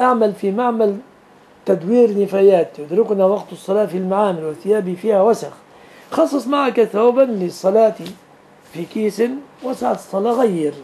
أعمل في معمل تدوير نفايات يدركنا وقت الصلاة في المعامل وثيابي فيها وسخ. خصص معك ثوبا للصلاة في كيس وسعة الصلاة غير.